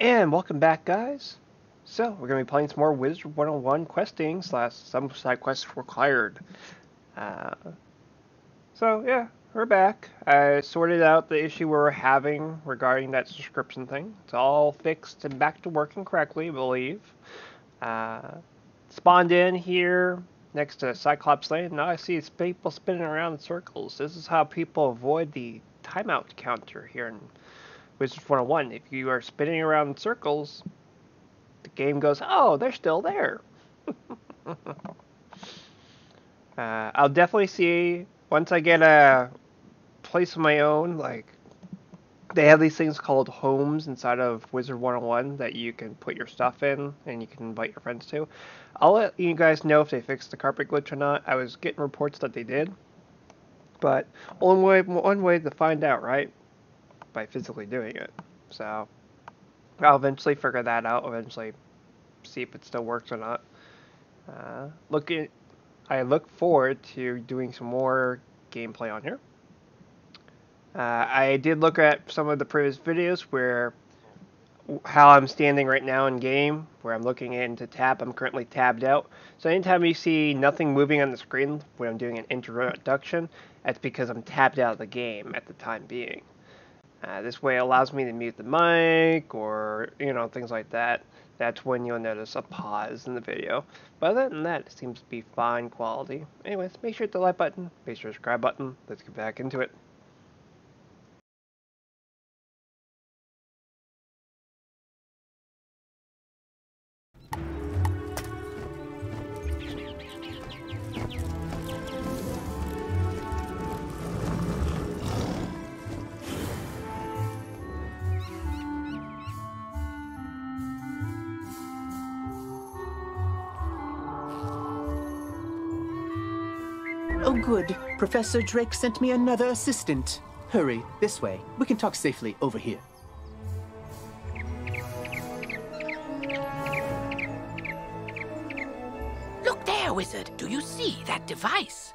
And welcome back, guys. So, we're going to be playing some more Wizard 101 questing slash some side quests required. Uh, so, yeah, we're back. I sorted out the issue we were having regarding that subscription thing. It's all fixed and back to working correctly, I believe. Uh, spawned in here next to Cyclops Lane. Now I see people spinning around in circles. This is how people avoid the timeout counter here in Wizard 101. If you are spinning around in circles, the game goes, oh, they're still there. uh, I'll definitely see once I get a place of my own. Like they have these things called homes inside of Wizard 101 that you can put your stuff in and you can invite your friends to. I'll let you guys know if they fixed the carpet glitch or not. I was getting reports that they did, but only way one way to find out, right? By physically doing it. So I'll eventually figure that out. Eventually, see if it still works or not. Uh, looking, I look forward to doing some more gameplay on here. Uh, I did look at some of the previous videos where how I'm standing right now in game, where I'm looking into tab. I'm currently tabbed out. So anytime you see nothing moving on the screen when I'm doing an introduction, that's because I'm tabbed out of the game at the time being. Uh, this way allows me to mute the mic or, you know, things like that. That's when you'll notice a pause in the video. But other than that, it seems to be fine quality. Anyways, make sure to hit the like button, make sure to subscribe button. Let's get back into it. Good. Professor Drake sent me another assistant. Hurry, this way. We can talk safely over here. Look there, wizard. Do you see that device?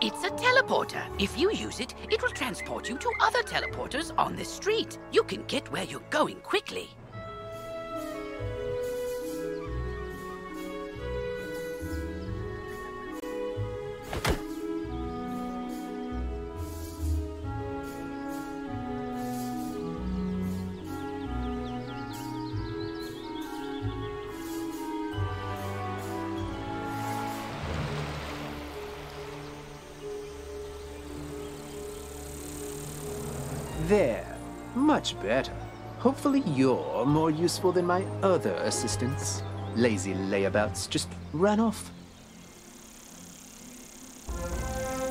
It's a teleporter. If you use it, it will transport you to other teleporters on this street. You can get where you're going quickly. Much better. Hopefully you're more useful than my other assistants. Lazy layabouts just run off.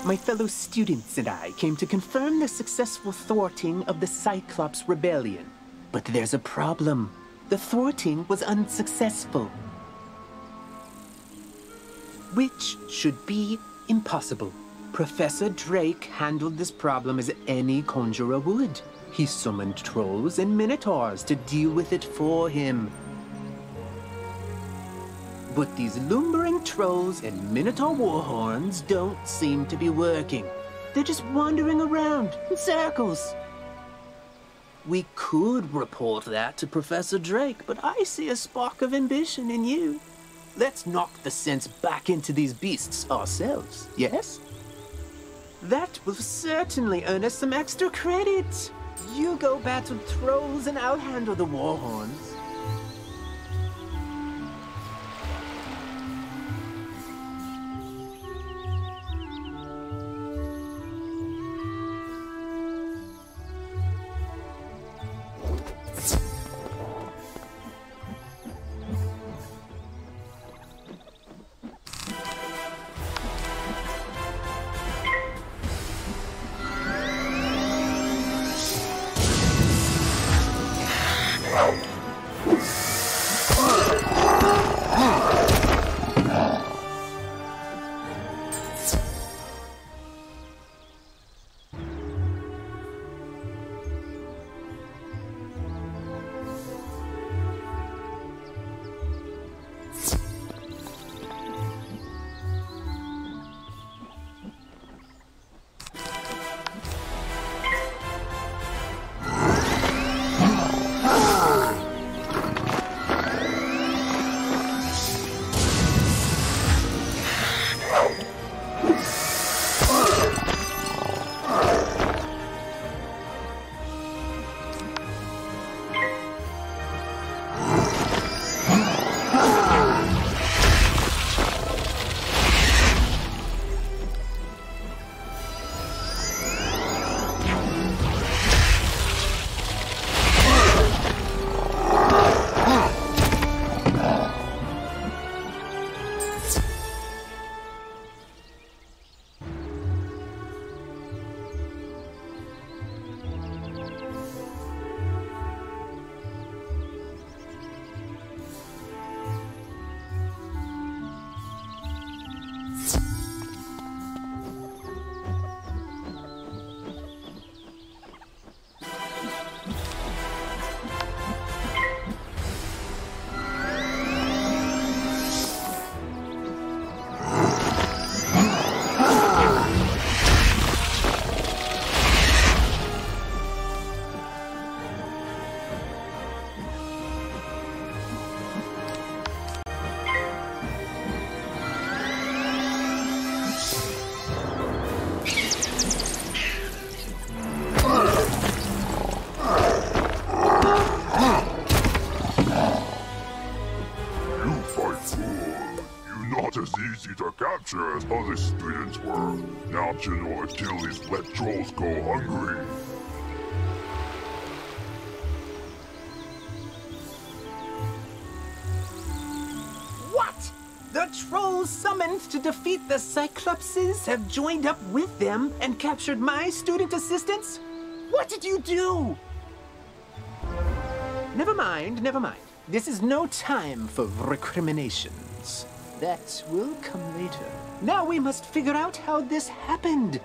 My fellow students and I came to confirm the successful thwarting of the Cyclops Rebellion. But there's a problem. The thwarting was unsuccessful. Which should be impossible. Professor Drake handled this problem as any conjurer would. He summoned trolls and minotaurs to deal with it for him. But these lumbering trolls and minotaur warhorns don't seem to be working. They're just wandering around in circles. We could report that to Professor Drake, but I see a spark of ambition in you. Let's knock the sense back into these beasts ourselves, yes? That will certainly earn us some extra credit. You go battle trolls and I'll handle the warhorns. other students were. Now General Achilles let trolls go hungry. What? The trolls summoned to defeat the Cyclopses have joined up with them and captured my student assistants? What did you do? Never mind, never mind. This is no time for recriminations. That will come later. Now we must figure out how this happened.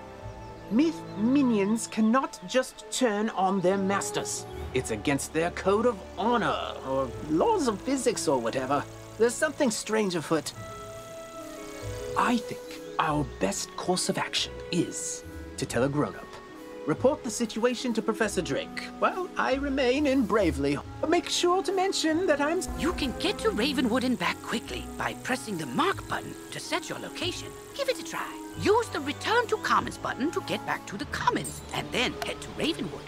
Myth minions cannot just turn on their masters. It's against their code of honor, or laws of physics, or whatever. There's something strange afoot. I think our best course of action is to tell a grown up. Report the situation to Professor Drake while I remain in Bravely. Make sure to mention that I'm. You can get to Ravenwood and back quickly by pressing the mark button to set your location. Give it a try. Use the return to commons button to get back to the commons, and then head to Ravenwood.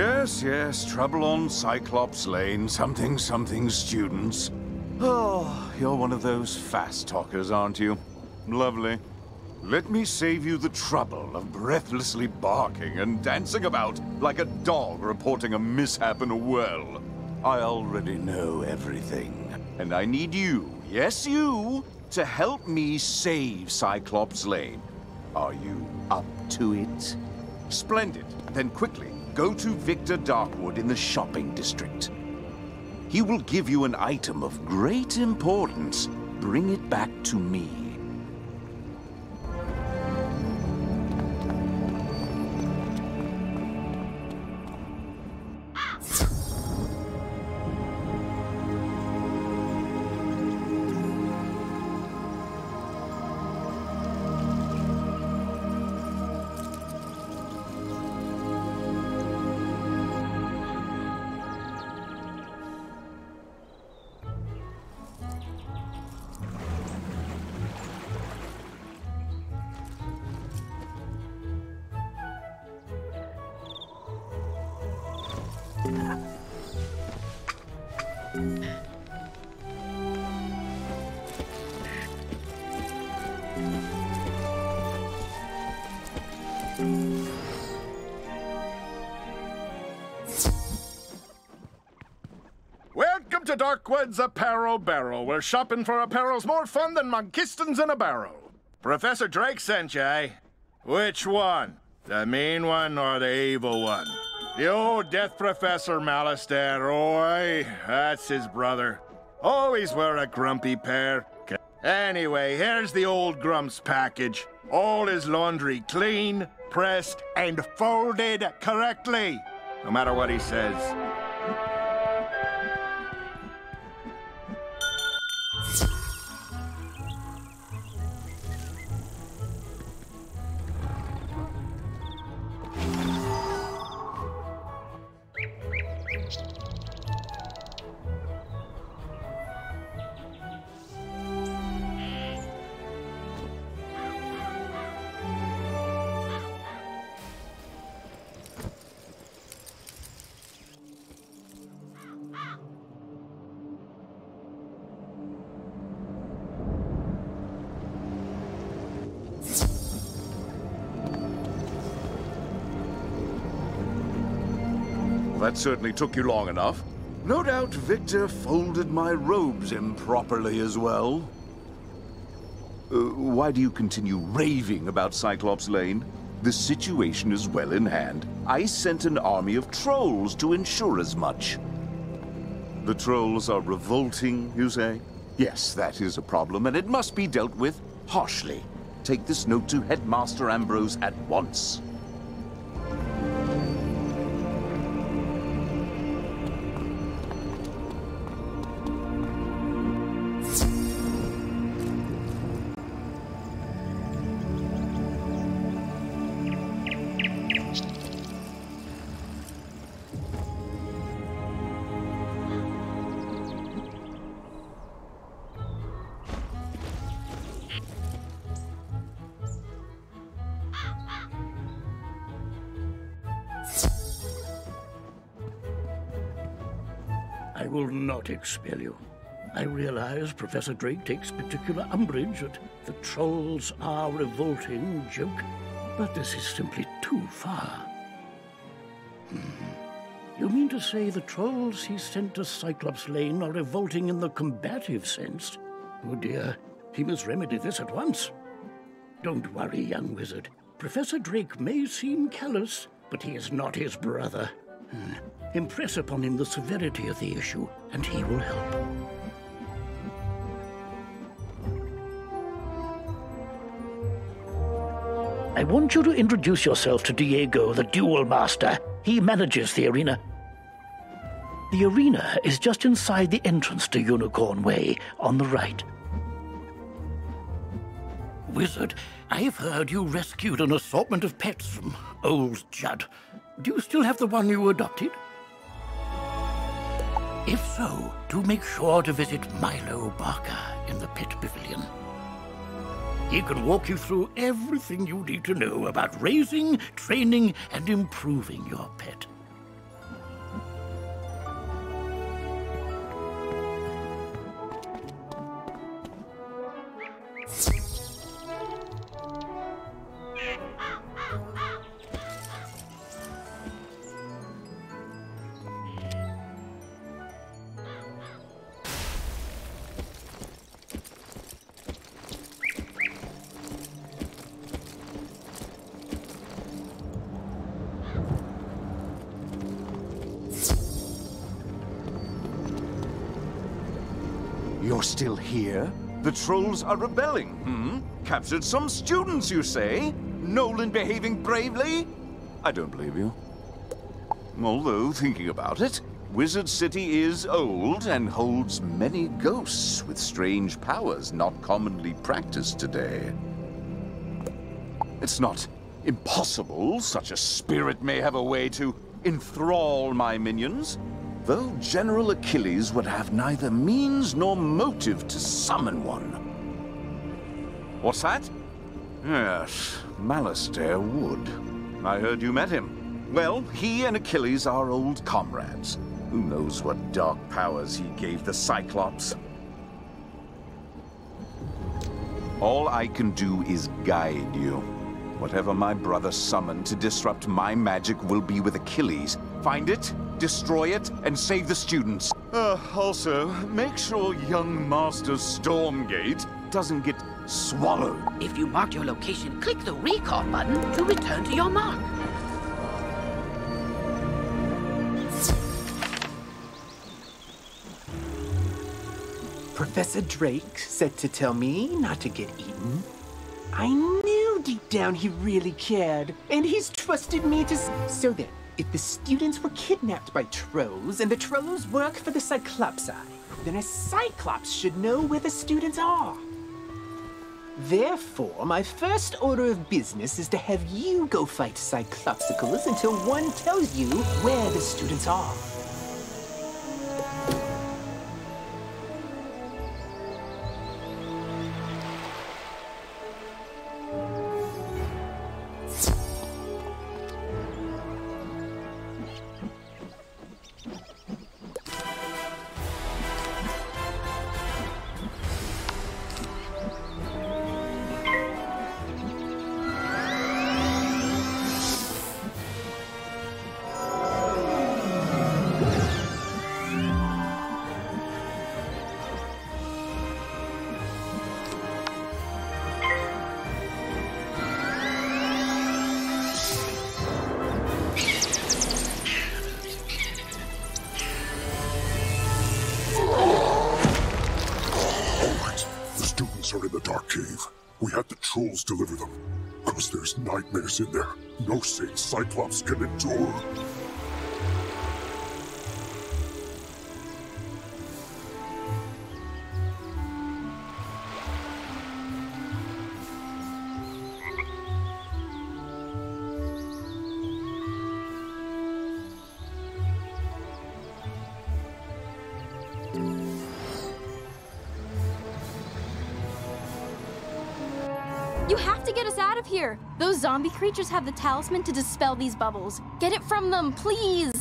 Yes, yes, trouble on Cyclops Lane, something, something students. Oh, you're one of those fast talkers, aren't you? Lovely. Let me save you the trouble of breathlessly barking and dancing about like a dog reporting a mishap in a well. I already know everything, and I need you, yes you, to help me save Cyclops Lane. Are you up to it? Splendid. Then quickly, go to Victor Darkwood in the shopping district. He will give you an item of great importance. Bring it back to me. Darkwood's Apparel Barrel, where shopping for apparel's more fun than Monquistans in a barrel. Professor Drake sent you, eh? Which one? The mean one or the evil one? The old Death Professor Malistaire, oi, that's his brother. Always were a grumpy pair. Anyway, here's the old Grump's package. All his laundry clean, pressed, and folded correctly. No matter what he says. Certainly took you long enough. No doubt Victor folded my robes improperly as well. Uh, why do you continue raving about Cyclops Lane? The situation is well in hand. I sent an army of trolls to ensure as much. The trolls are revolting, you say? Yes, that is a problem, and it must be dealt with harshly. Take this note to Headmaster Ambrose at once. Will not expel you. I realize Professor Drake takes particular umbrage at the trolls are revolting joke, but this is simply too far. Hmm. You mean to say the trolls he sent to Cyclops Lane are revolting in the combative sense? Oh dear, he must remedy this at once. Don't worry, young wizard. Professor Drake may seem callous, but he is not his brother. Hmm. Impress upon him the severity of the issue, and he will help. I want you to introduce yourself to Diego, the Duel Master. He manages the arena. The arena is just inside the entrance to Unicorn Way, on the right. Wizard, I've heard you rescued an assortment of pets from old Judd. Do you still have the one you adopted? If so, do make sure to visit Milo Barker in the Pet Pavilion. He can walk you through everything you need to know about raising, training, and improving your pet. You're still here? The trolls are rebelling, hmm? Captured some students, you say? Nolan behaving bravely? I don't believe you. Although, thinking about it, Wizard City is old and holds many ghosts with strange powers not commonly practiced today. It's not impossible such a spirit may have a way to enthrall my minions, though General Achilles would have neither means nor motive to summon one. What's that? Yes, Malistaire would. I heard you met him. Well, he and Achilles are old comrades. Who knows what dark powers he gave the Cyclops? All I can do is guide you. Whatever my brother summoned to disrupt my magic will be with Achilles. Find it, destroy it, and save the students. Uh, also, make sure young Master Stormgate doesn't get swallowed. If you marked your location, click the recall button to return to your mark. Professor Drake said to tell me not to get eaten. I knew deep down he really cared, and he's trusted me to. So then, if the students were kidnapped by trolls and the trolls work for the Cyclopsi, then a Cyclops should know where the students are. Therefore, my first order of business is to have you go fight Cyclopsicles until one tells you where the students are. In there. No sane Cyclops can endure. Creatures have the talisman to dispel these bubbles. Get it from them, please!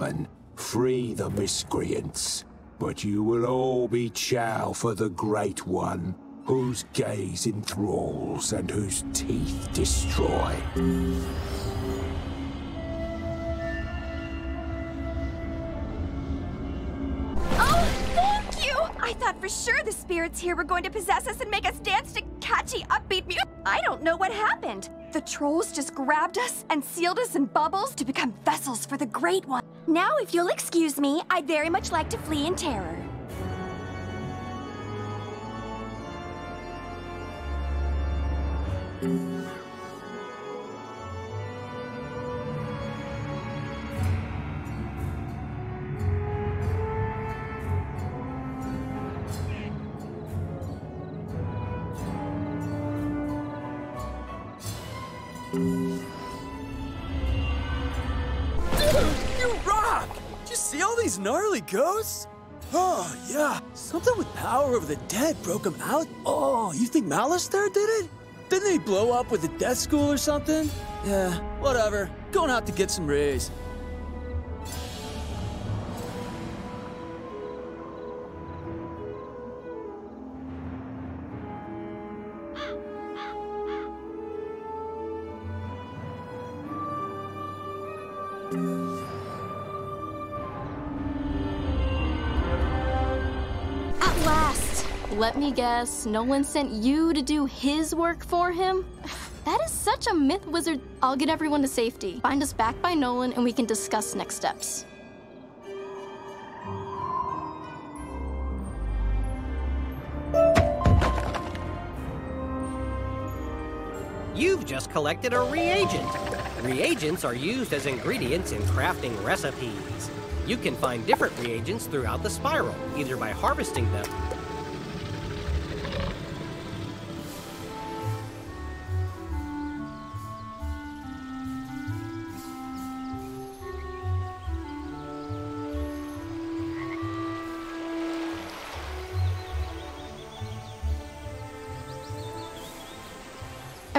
Talisman. Free the miscreants. But you will all be chow for the Great One, whose gaze enthralls and whose teeth destroy. Oh, thank you! I thought for sure the spirits here were going to possess us and make us dance to know what happened. The trolls just grabbed us and sealed us in bubbles to become vessels for the Great One. Now, if you'll excuse me, I'd very much like to flee in terror. You rock! Did you see all these gnarly ghosts? Oh, yeah. Something with power over the dead broke them out. Oh, you think Malistaire did it? Didn't they blow up with the death school or something? Yeah, whatever. Going out to get some rays. Let me guess, Nolan sent you to do his work for him? That is such a myth, wizard. I'll get everyone to safety. Find us back by Nolan and we can discuss next steps. You've just collected a reagent. Reagents are used as ingredients in crafting recipes. You can find different reagents throughout the spiral, either by harvesting them.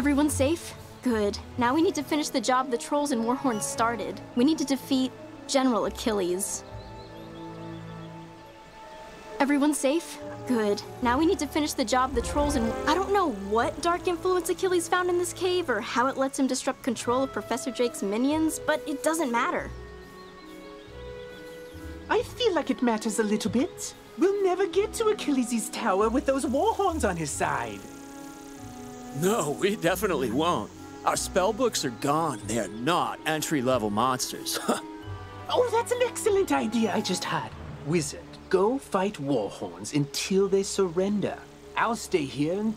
Everyone safe? Good. Now we need to finish the job the trolls and Warhorn started. We need to defeat General Achilles. Everyone safe? Good. Now we need to finish the job the trolls and I don't know what dark influence Achilles found in this cave or how it lets him disrupt control of Professor Drake's minions, but it doesn't matter. I feel like it matters a little bit. We'll never get to Achilles' tower with those war horns on his side. No, we definitely won't. Our spell books are gone. They are not entry-level monsters. Oh, that's an excellent idea I just had. Wizard, go fight Warhorns until they surrender. I'll stay here and.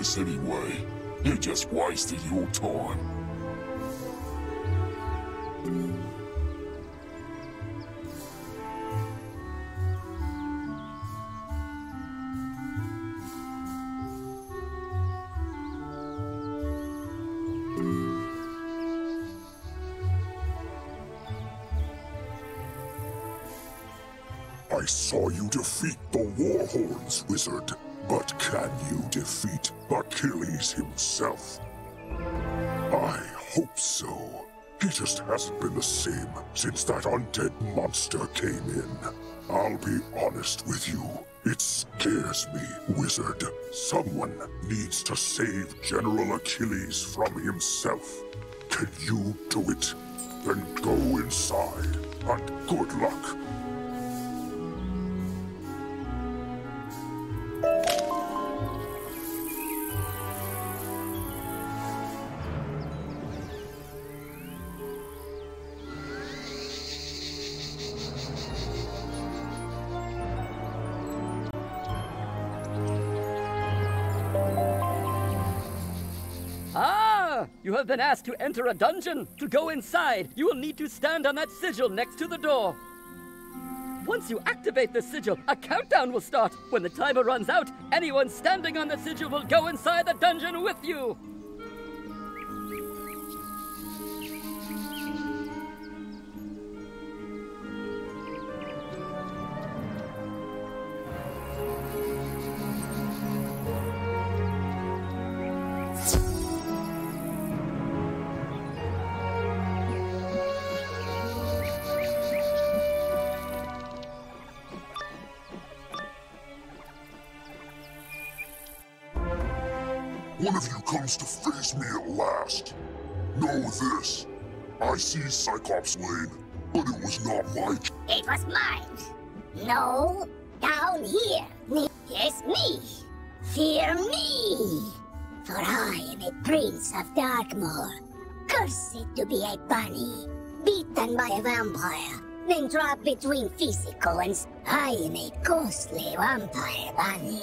Romulus anyway. You just wasted your time. I saw you defeat the Warhorns, wizard. But can you defeat Achilles himself? I hope so. He just hasn't been the same since that undead monster came in. I'll be honest with you. It scares me, wizard. Someone needs to save General Achilles from himself. Can you do it? Then go inside, and good luck. Been asked to enter a dungeon. To go inside, you will need to stand on that sigil next to the door. Once you activate the sigil, a countdown will start. When the timer runs out, anyone standing on the sigil will go inside the dungeon with you. Me at last. Know this. I see Cyclops Lane, but it was not my It was mine. No, down here. Yes, me. Fear me. For I am a prince of Darkmoor. Cursed to be a bunny. Beaten by a vampire. Then trapped between physical and... I am a ghostly vampire bunny.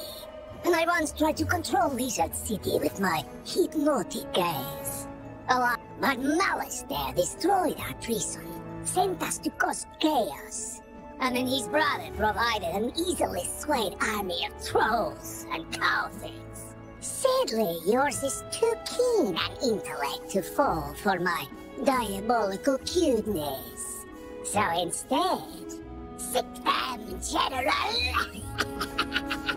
And I once tried to control Wizard City with my hypnotic gaze. Oh, but Malistaire destroyed our prison, sent us to cause chaos. And then his brother provided an easily swayed army of trolls and cowards. Sadly, yours is too keen an intellect to fall for my diabolical cuteness. So instead, sit them, General!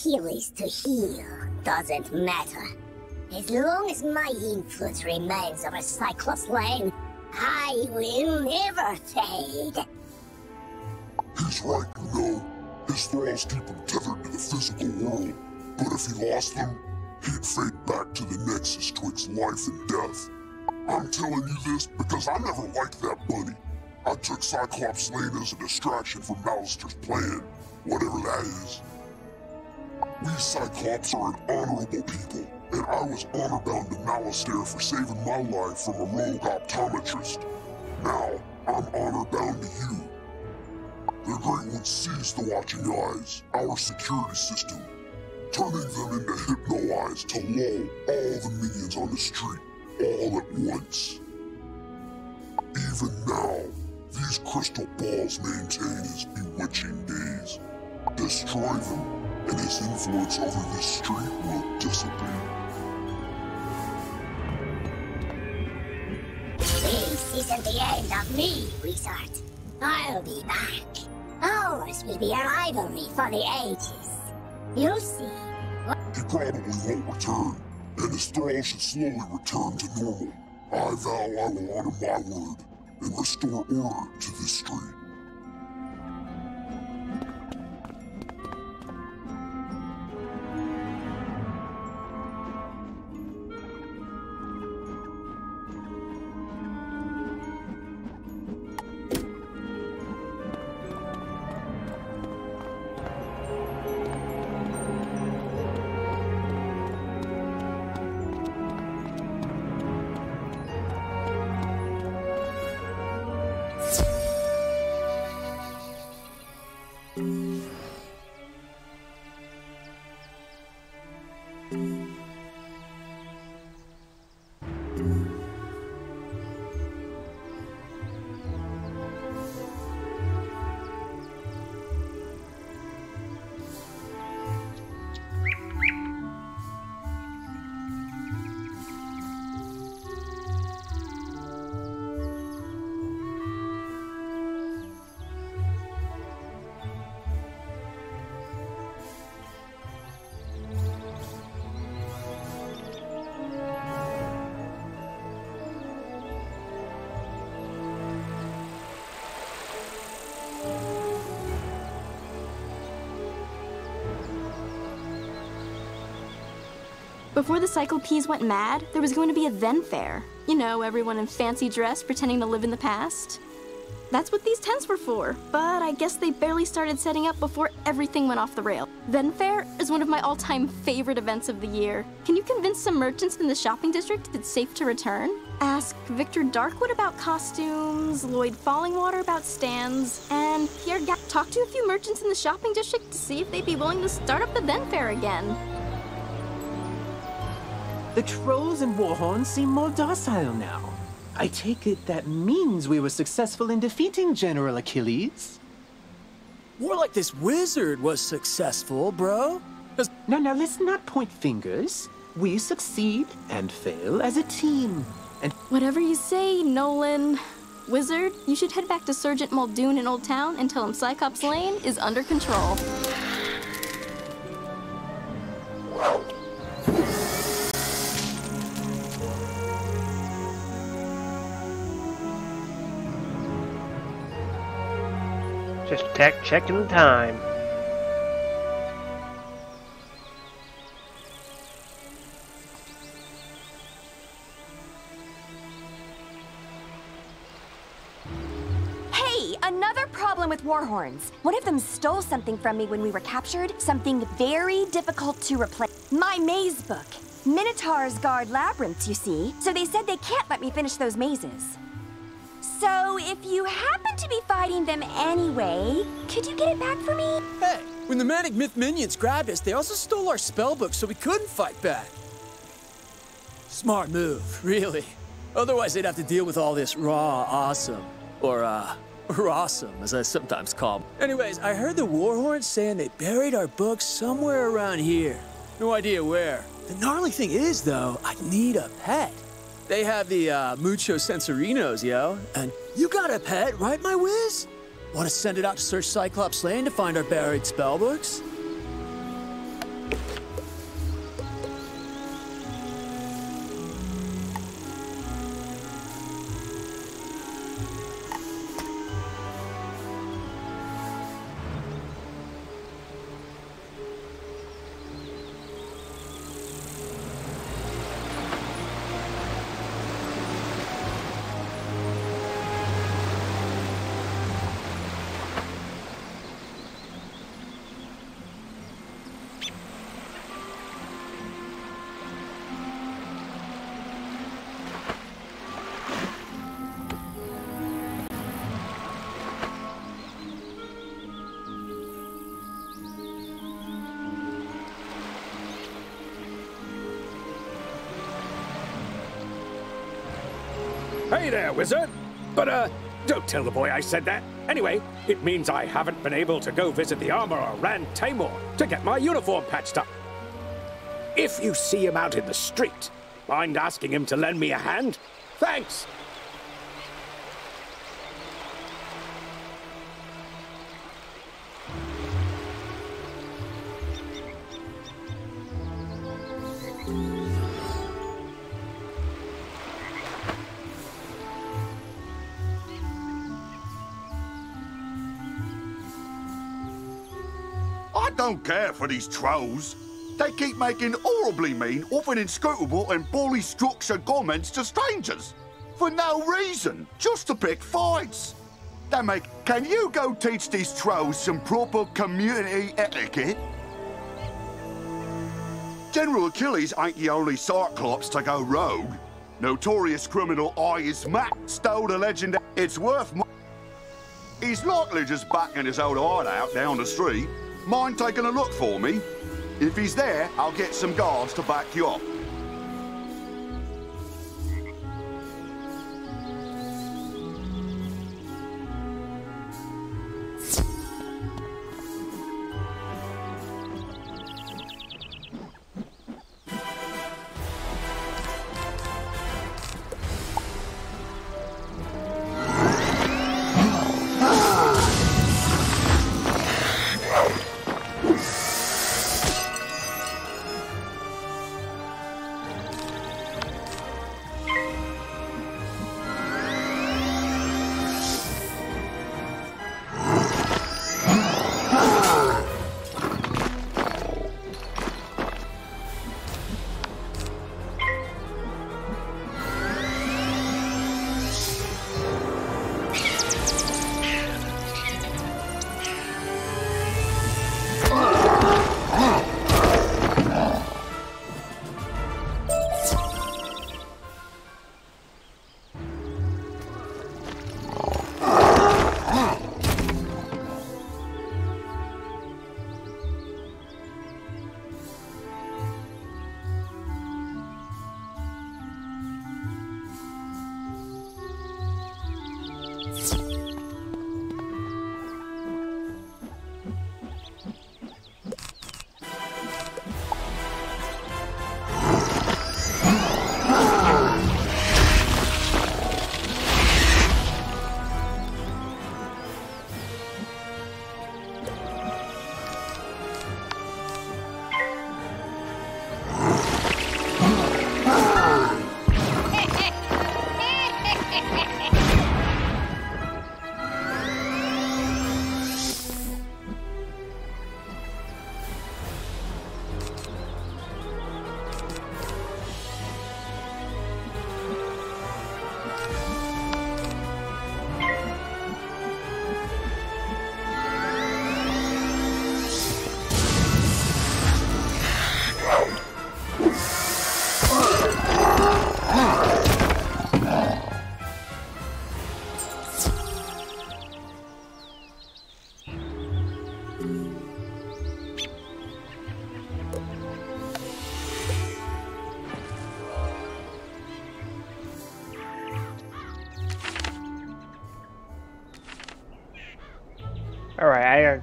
Akilles to heal doesn't matter. As long as my influence remains over Cyclops Lane, I will never fade. He's right, you know. His thralls keep him tethered to the physical world. But if he lost them, he'd fade back to the nexus twixt life and death. I'm telling you this because I never liked that bunny. I took Cyclops Lane as a distraction from Malistaire's plan, whatever that is. We Cyclops are an honorable people, and I was honor bound to Malistaire for saving my life from a rogue optometrist. Now, I'm honor bound to you. The Great One sees the watching eyes, our security system, turning them into hypno eyes to lull all the minions on the street all at once. Even now, these crystal balls maintain his bewitching gaze. Destroy them, and his influence over this street will dissipate. This isn't the end of me, Wizard. I'll be back. Ours will be a rivalry for the ages. You'll see. He probably won't return, and his thrall should slowly return to normal. I vow I will honor my word and restore order to this street. Before the Cyclopes went mad, there was going to be a then fair. You know, everyone in fancy dress pretending to live in the past. That's what these tents were for, but I guess they barely started setting up before everything went off the rail. Then Fair is one of my all-time favorite events of the year. Can you convince some merchants in the shopping district it's safe to return? Ask Victor Darkwood about costumes, Lloyd Fallingwater about stands, and Pierre Ga- talk to a few merchants in the shopping district to see if they'd be willing to start up the Then Fair again. The trolls and warhorns seem more docile now. I take it that means we were successful in defeating General Akilles. More like this wizard was successful, bro. Now, now, let's not point fingers. We succeed and fail as a team. And Whatever you say, Nolan. Wizard, you should head back to Sergeant Muldoon in Old Town and tell him Cyclops Lane is under control. Just tech checking time. Hey, another problem with Warhorns. One of them stole something from me when we were captured, something very difficult to replace. My maze book. Minotaurs guard labyrinths, you see, so they said they can't let me finish those mazes. So, if you happen to be fighting them anyway, could you get it back for me? Hey, when the Manic Myth minions grabbed us, they also stole our spellbook so we couldn't fight back. Smart move, really. Otherwise, they'd have to deal with all this raw awesome. Or, uh, rawsome, as I sometimes call them. Anyways, I heard the Warhorns saying they buried our books somewhere around here. No idea where. The gnarly thing is, though, I need a pet. They have the, uh, Mucho Sensorinos, yo. And you got a pet, right, my whiz? Want to send it out to search Cyclops Lane to find our buried spellbooks? There, wizard. But, uh, don't tell the boy I said that. Anyway, it means I haven't been able to go visit the armorer Rand Tamor to get my uniform patched up. If you see him out in the street, mind asking him to lend me a hand? Thanks. Don't care for these trolls. They keep making horribly mean, often inscrutable and poorly structured comments to strangers. For no reason, just to pick fights. They make, can you go teach these trolls some proper community etiquette? General Akilles ain't the only Cyclops to go rogue. Notorious criminal Eyes Mac stole the legend. It's worth He's likely just back in his old hideout down the street. Mind taking a look for me? If he's there, I'll get some guards to back you up.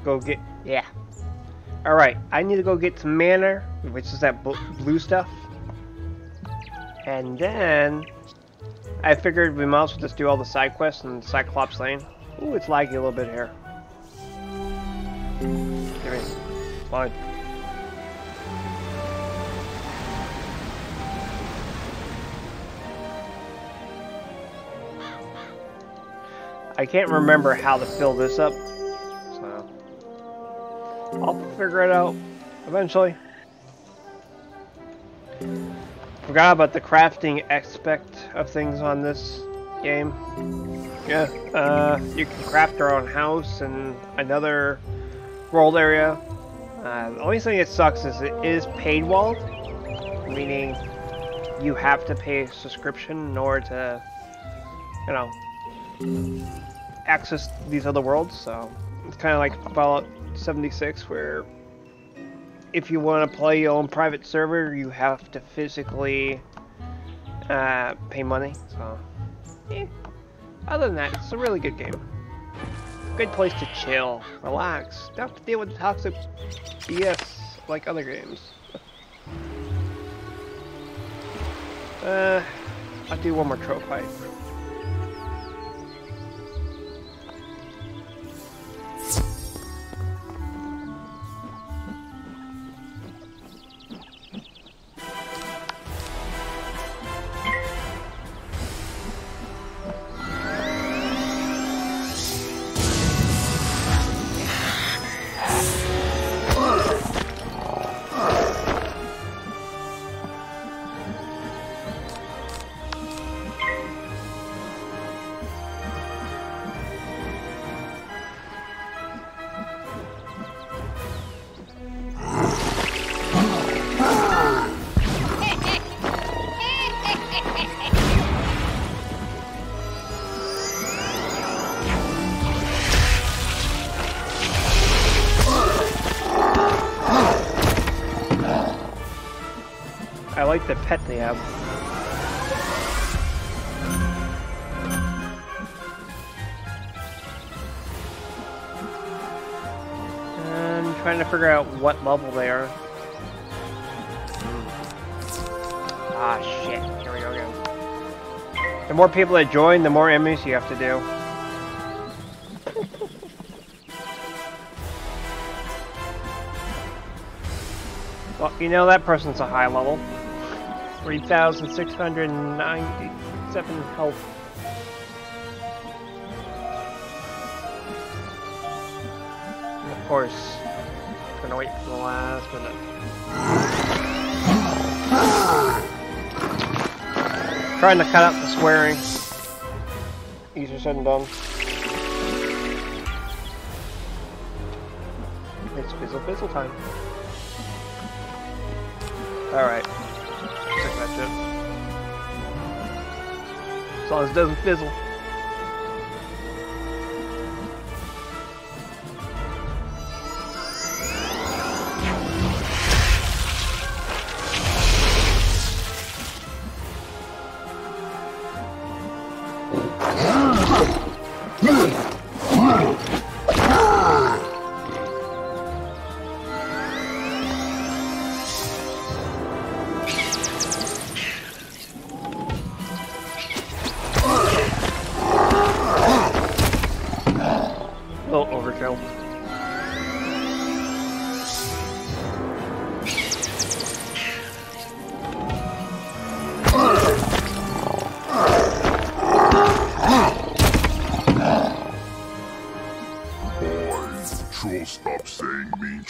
Go get. Yeah. Alright, I need to go get some mana, which is that bl blue stuff. And then. I figured we might as well just do all the side quests in Cyclops Lane. Ooh, it's laggy a little bit here. Give me. Fine. I can't remember how to fill this up, figure it out eventually. Forgot about the crafting aspect of things on this game. Yeah, uh, you can craft your own house and another world area. Uh, the only thing that sucks is it is paid walled, meaning you have to pay a subscription in order to, you know, access these other worlds. So it's kind of like Fallout 76, where if you want to play your own private server, you have to physically uh, pay money. So. Other than that, it's a really good game. Good place to chill, relax, don't have to deal with toxic BS like other games. Uh, I'll do one more troll fight. Like the pet they have. I'm trying to figure out what level they are. Ah, shit. Here we go again. The more people that join, the more enemies you have to do. well, you know that person's a high level. 3,697 health. And of course, gonna wait for the last minute. Trying to cut out the swearing. Easier said than done. It's fizzle fizzle time. Alright. As it doesn't fizzle.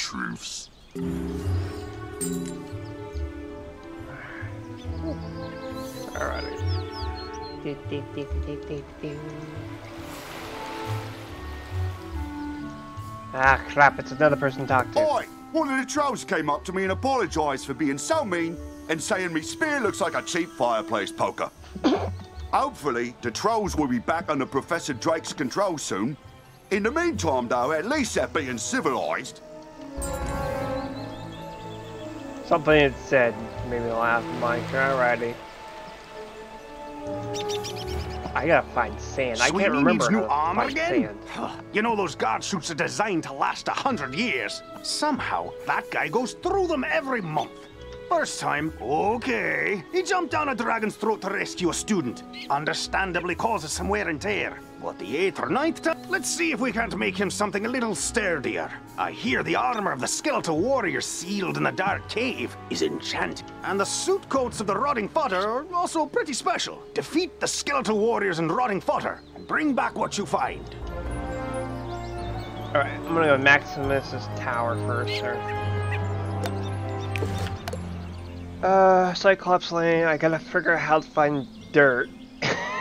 Truths. Alrighty. Ah, crap, it's another person to talk to. Oi! One of the trolls came up to me and apologised for being so mean and saying me spear looks like a cheap fireplace poker. Hopefully, the trolls will be back under Professor Drake's control soon. In the meantime, though, at least they're being civilized. Something it said made me laugh, Mike. Alrighty. I gotta find sand. I Sweeney can't remember needs new armor again? sand. You know those guard suits are designed to last a hundred years. Somehow, that guy goes through them every month. First time, okay. He jumped down a dragon's throat to rescue a student. Understandably causes some wear and tear. But the eighth or ninth time, let's see if we can't make him something a little sturdier. I hear the armor of the skeletal warrior sealed in the dark cave is enchanted. And the suit coats of the rotting fodder are also pretty special. Defeat the skeletal warriors and rotting fodder, and bring back what you find. Alright, I'm gonna go Maximus's tower first, sir. Uh, Cyclops Lane, I gotta figure out how to find dirt.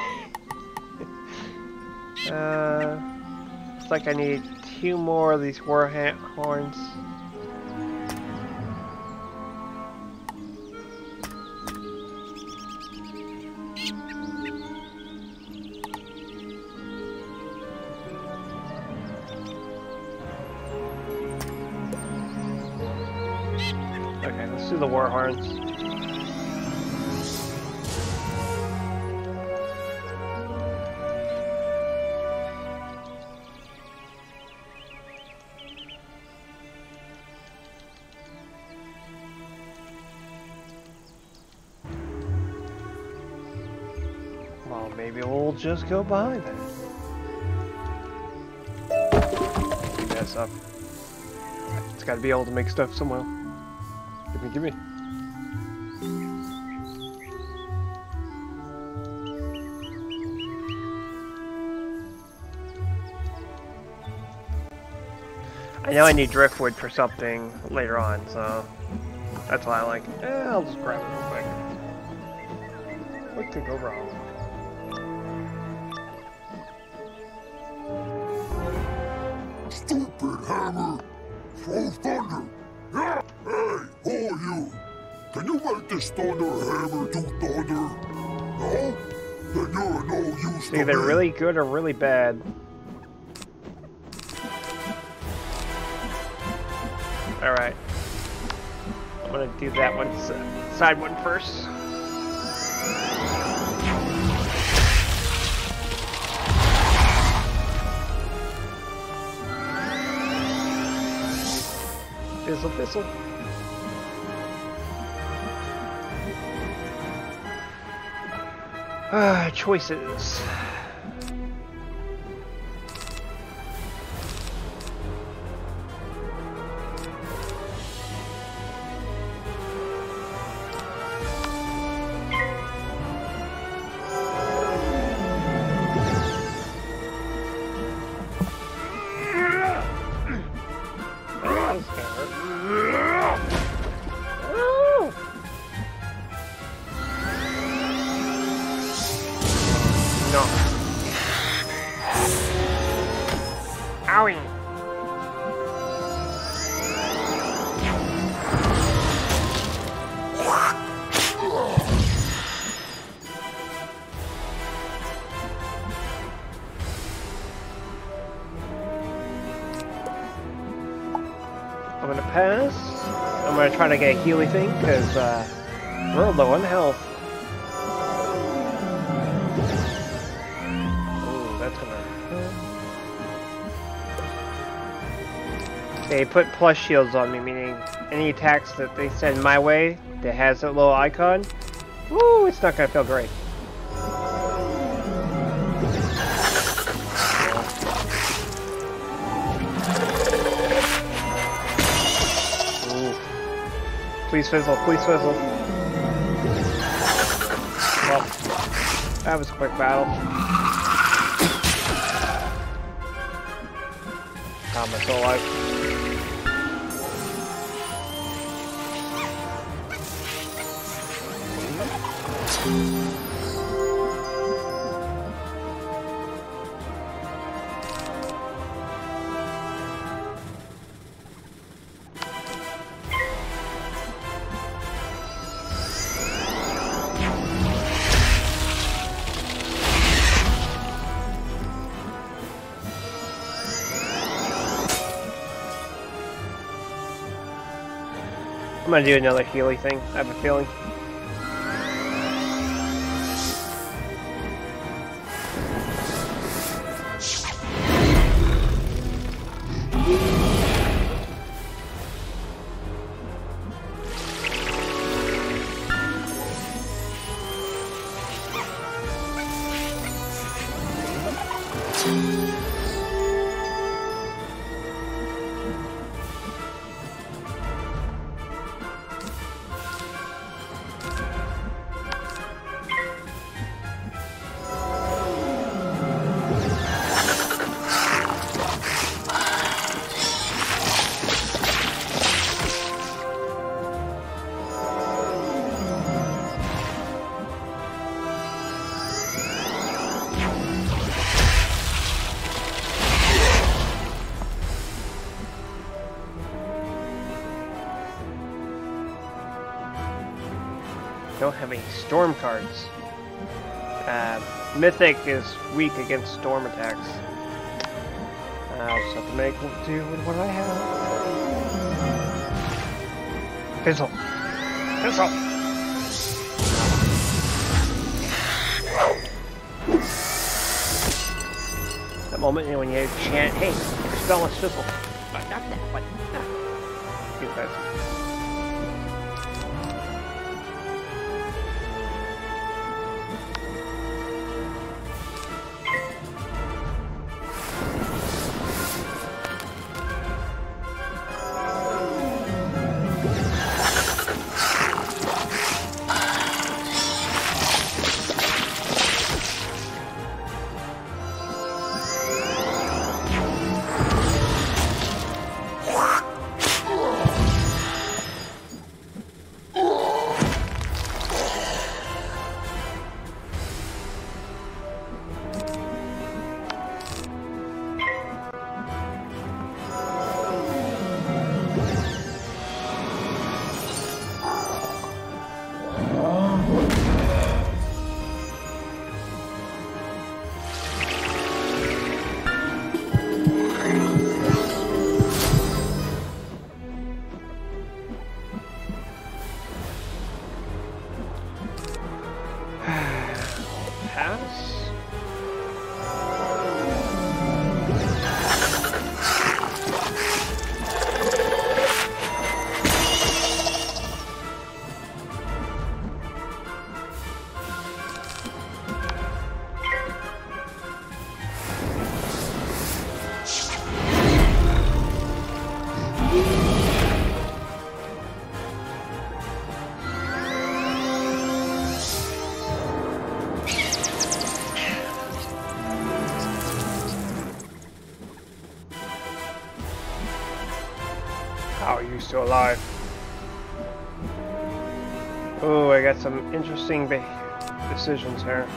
uh, it's like I need two more of these war horns. Okay, let's do the war horns. Maybe we'll just go behind that. Mess up. It's gotta be able to make stuff somehow. Give me, give me. I know I need driftwood for something later on, so that's why I like. Eh, I'll just grab it real quick. What could go wrong? Hammer! Throw thunder! Yeah! Hey, who are you? Can you make this thunder hammer do thunder? No? Then you're no use It's to either me. really good or really bad. Alright. I'm gonna do that one, side one first. Fizzle, fizzle. Ah, choices. I'm gonna try to get a Healy thing, because uh, we're low on health. Ooh, that's. They put plus shields on me, meaning any attacks that they send my way that has a little icon, woo, it's not gonna feel great. Please fizzle, please fizzle. Well, that was a quick battle. Still alive. Gonna do another Healy thing. I have a feeling. Storm cards. Uh, Mythic is weak against storm attacks. I'll just have to make do with what I have. Fizzle. Fizzle. That moment when you chant, hey, spell is fizzle. Still alive? Oh, I got some interesting decisions here.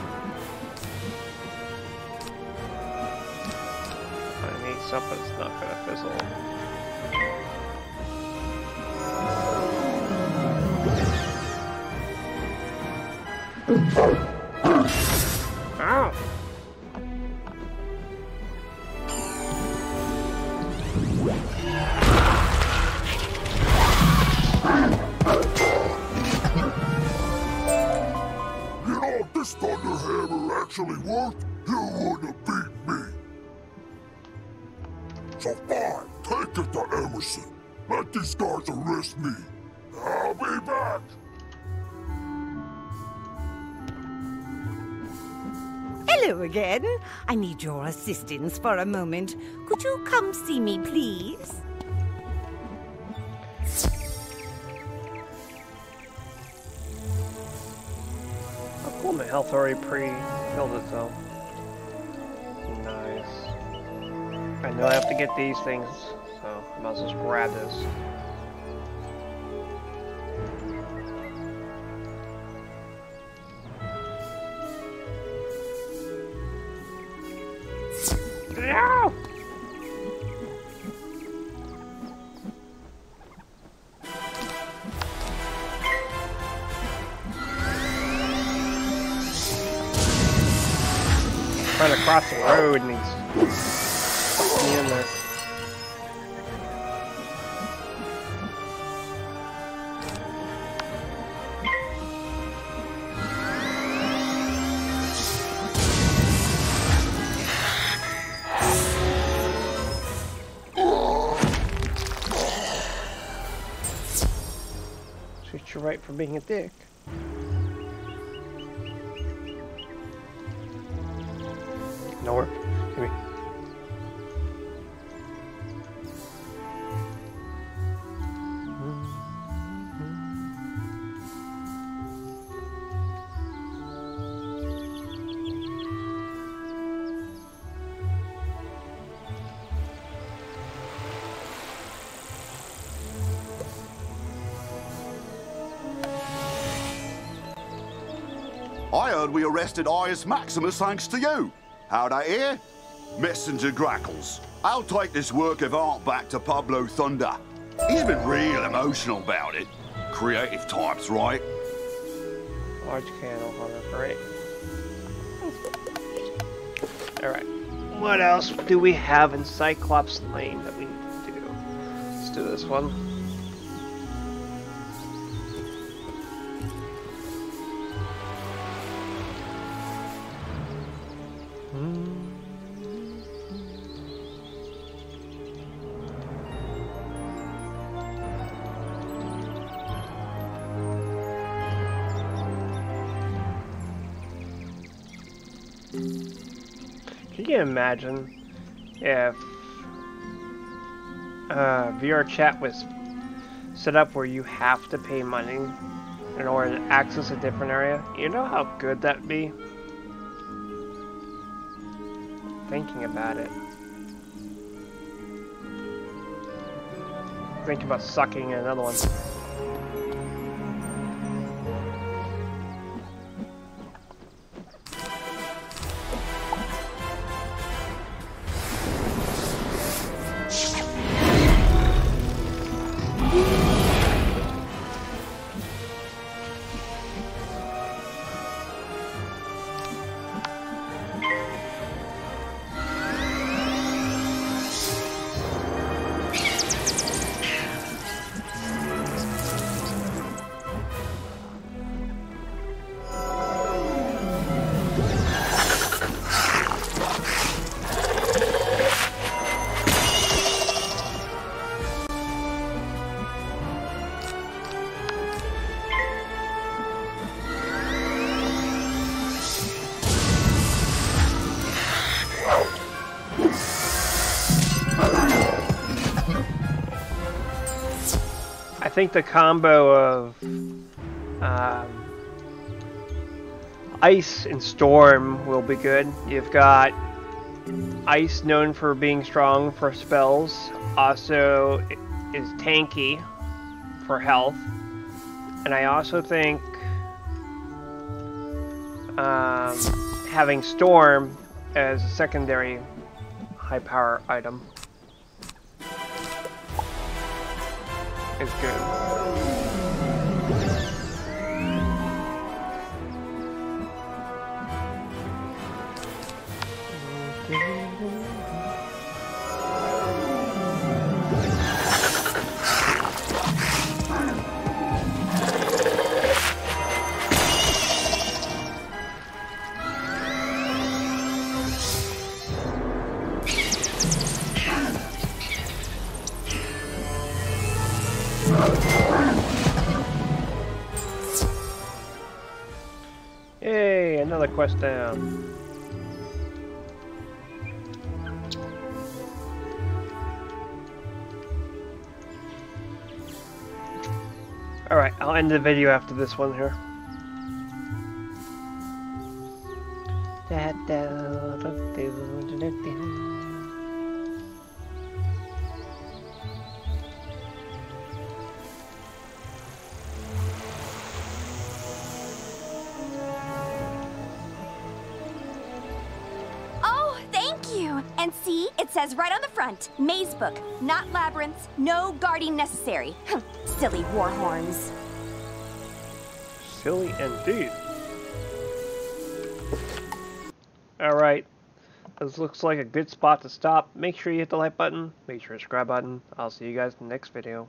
I need your assistance for a moment. Could you come see me, please? Oh, my health already pre-filled itself. Nice. I know I have to get these things, so I well just grab this. You right arrested Ius Maximus thanks to you. How'd I hear? Messenger Grackles. I'll take this work of art back to Pablo Thunder. He's been real emotional about it. Creative types, right? Large candle hunter, great. Alright. What else do we have in Cyclops Lane that we need to do? Let's do this one. Imagine if uh, VR chat was set up where you have to pay money in order to access a different area? You know how good that'd be? Thinking about it. Thinking about sucking another one. Think the combo of um, ice and storm will be good. You've got ice known for being strong for spells. Also, is tanky for health. And I also think um, having Storm as a secondary high power item is good. Quest down. Um, Alright, I'll end the video after this one here. Maze Book, not labyrinths, no guarding necessary. Silly warhorns. Silly indeed. Alright. This looks like a good spot to stop. Make sure you hit the like button. Make sure to subscribe button. I'll see you guys in the next video.